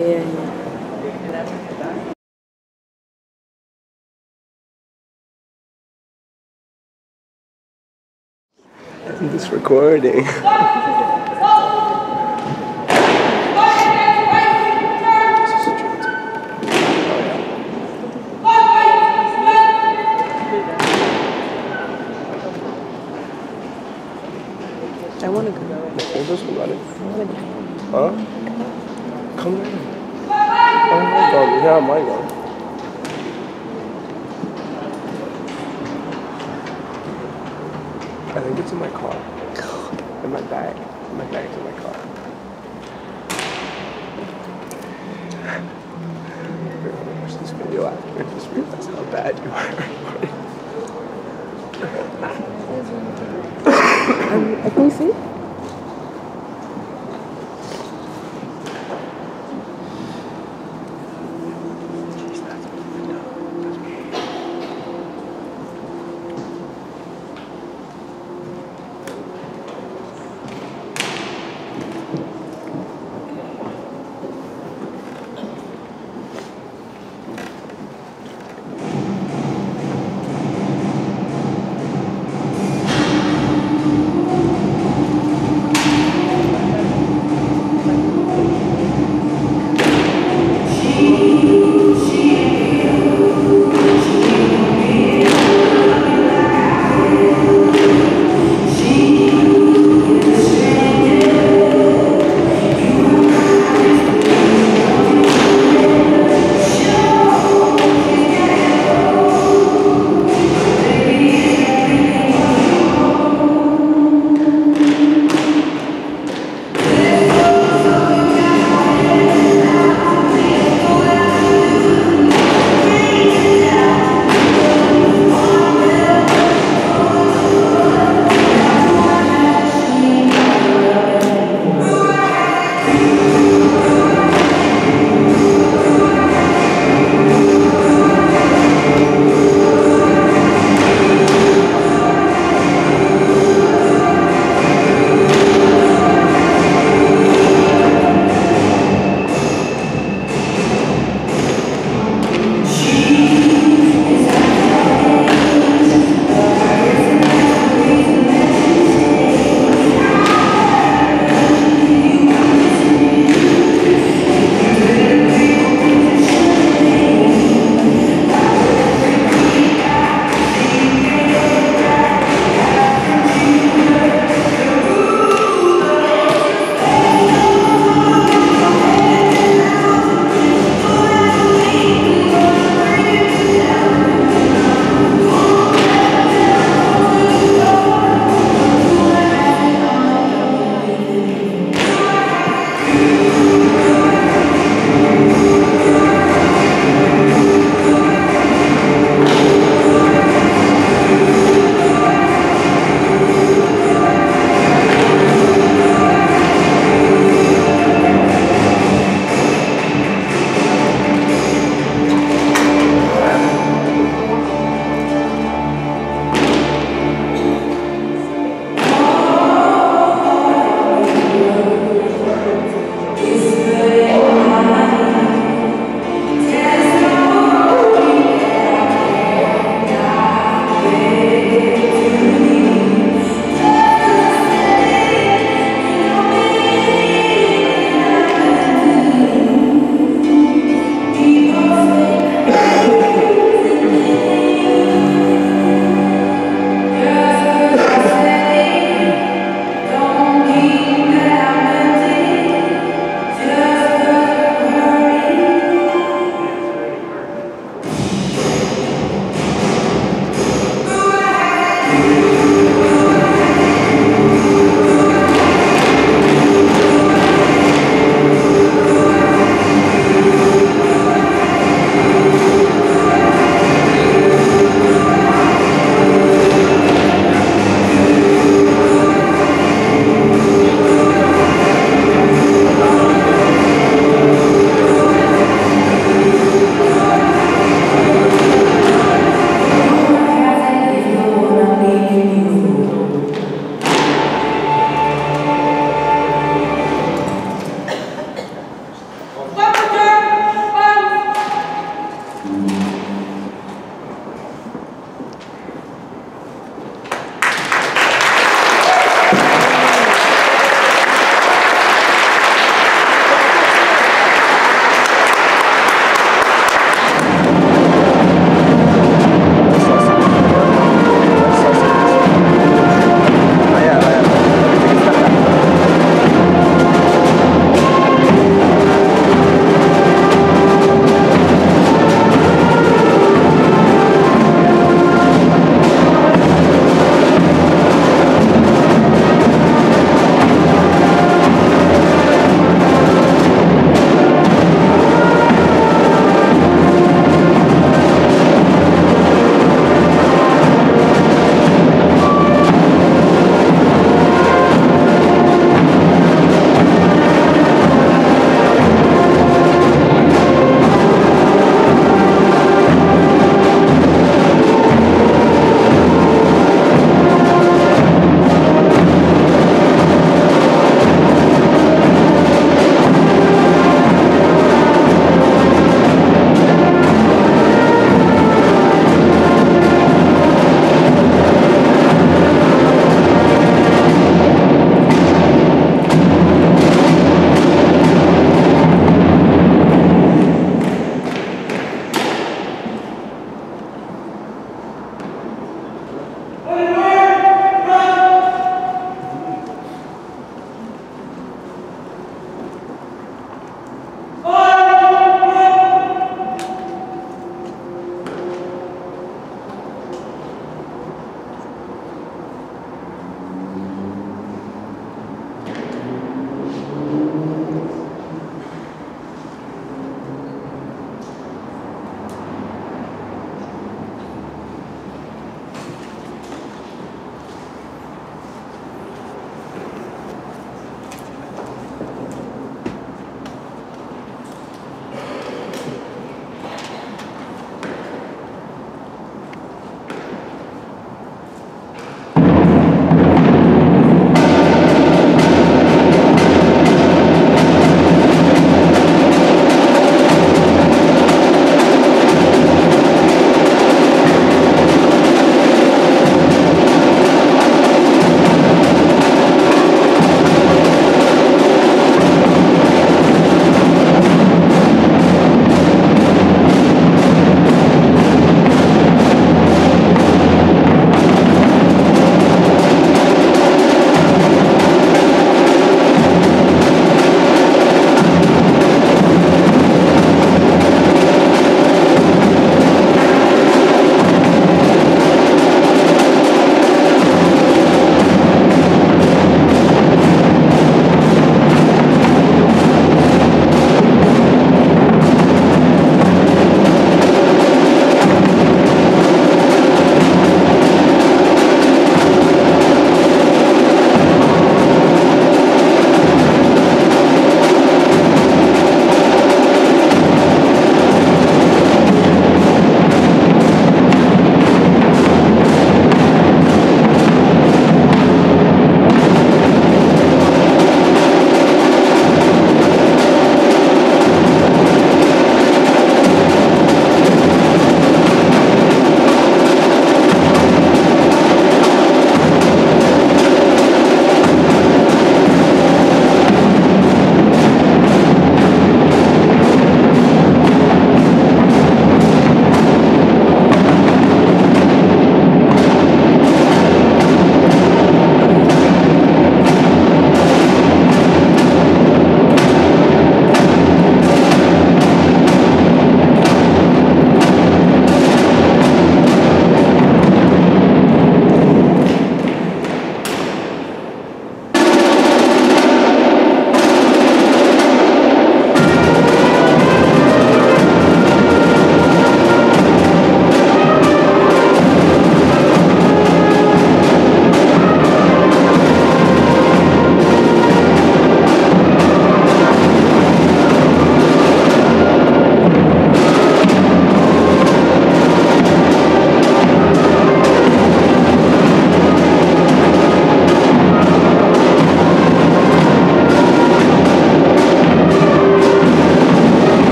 Yeah, yeah. I'm just recording. I want to go. Nicole doesn't run it. I want to go. Huh? Come on. Oh my god, yeah, my god. I think it's in my car. In my bag. My bag's in my car. We're gonna watch this video after and just realize how bad you are. Um, can you see?